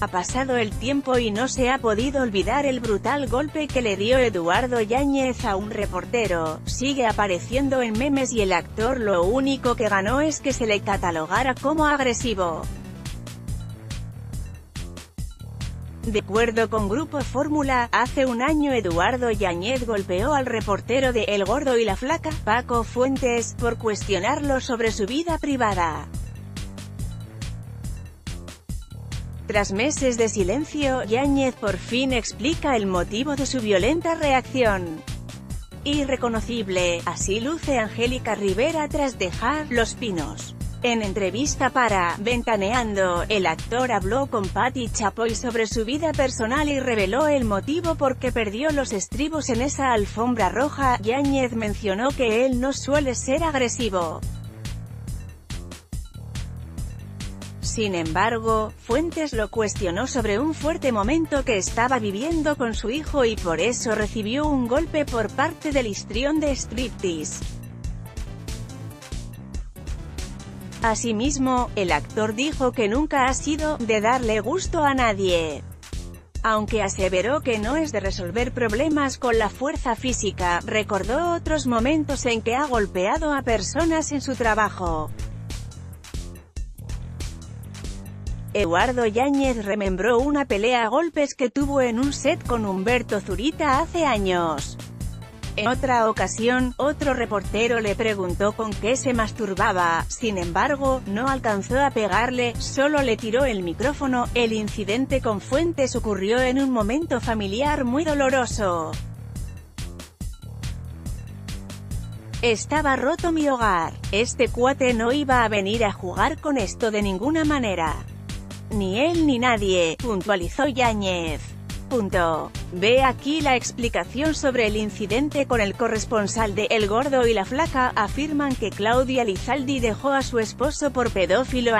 Ha pasado el tiempo y no se ha podido olvidar el brutal golpe que le dio Eduardo Yáñez a un reportero, sigue apareciendo en memes y el actor lo único que ganó es que se le catalogara como agresivo. De acuerdo con Grupo Fórmula, hace un año Eduardo Yáñez golpeó al reportero de El Gordo y la Flaca, Paco Fuentes, por cuestionarlo sobre su vida privada. Tras meses de silencio, Yáñez por fin explica el motivo de su violenta reacción. Irreconocible, así luce Angélica Rivera tras dejar Los Pinos. En entrevista para Ventaneando, el actor habló con Patti Chapoy sobre su vida personal y reveló el motivo por qué perdió los estribos en esa alfombra roja. Yáñez mencionó que él no suele ser agresivo. Sin embargo, Fuentes lo cuestionó sobre un fuerte momento que estaba viviendo con su hijo y por eso recibió un golpe por parte del histrión de striptease. Asimismo, el actor dijo que nunca ha sido de darle gusto a nadie. Aunque aseveró que no es de resolver problemas con la fuerza física, recordó otros momentos en que ha golpeado a personas en su trabajo. Eduardo Yáñez remembró una pelea a golpes que tuvo en un set con Humberto Zurita hace años. En otra ocasión, otro reportero le preguntó con qué se masturbaba, sin embargo, no alcanzó a pegarle, solo le tiró el micrófono. El incidente con Fuentes ocurrió en un momento familiar muy doloroso. Estaba roto mi hogar. Este cuate no iba a venir a jugar con esto de ninguna manera. Ni él ni nadie, puntualizó Yáñez. Ve aquí la explicación sobre el incidente con el corresponsal de El Gordo y la Flaca, afirman que Claudia Lizaldi dejó a su esposo por pedófilo.